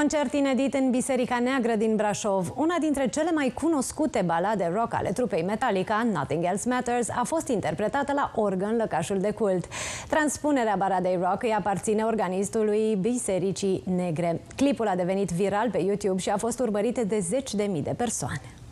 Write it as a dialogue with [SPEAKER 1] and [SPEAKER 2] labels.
[SPEAKER 1] Concert inedit în Biserica Neagră din Brașov. Una dintre cele mai cunoscute balade rock ale trupei Metallica, Nothing Else Matters, a fost interpretată la organ lăcașul de cult. Transpunerea baladei rock îi aparține organistului Bisericii Negre. Clipul a devenit viral pe YouTube și a fost urmărit de zeci de mii de persoane.